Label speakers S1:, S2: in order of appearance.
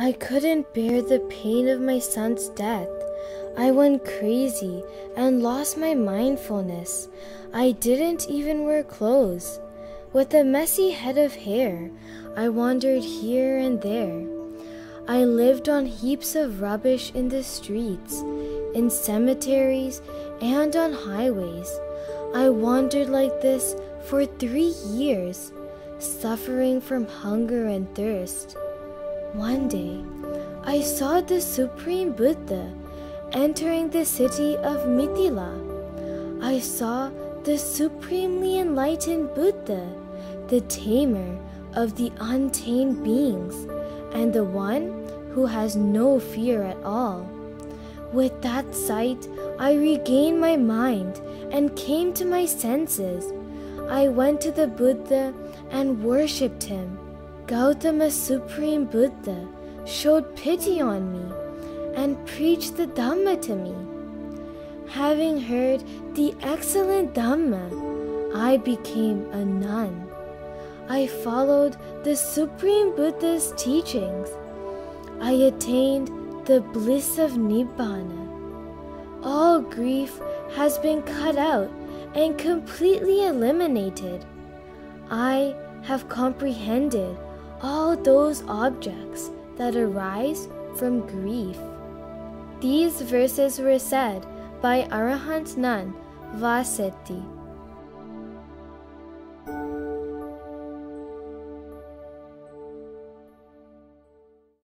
S1: I couldn't bear the pain of my son's death. I went crazy and lost my mindfulness. I didn't even wear clothes. With a messy head of hair, I wandered here and there. I lived on heaps of rubbish in the streets, in cemeteries, and on highways. I wandered like this for three years, suffering from hunger and thirst. One day, I saw the Supreme Buddha entering the city of Mithila. I saw the supremely enlightened Buddha, the tamer of the untamed beings, and the one who has no fear at all. With that sight, I regained my mind and came to my senses. I went to the Buddha and worshipped him. Gautama Supreme Buddha showed pity on me and preached the Dhamma to me. Having heard the excellent Dhamma, I became a nun. I followed the Supreme Buddha's teachings. I attained the bliss of Nibbana. All grief has been cut out and completely eliminated. I have comprehended all those objects that arise from grief. These verses were said by Arahant Nun Vasetthi.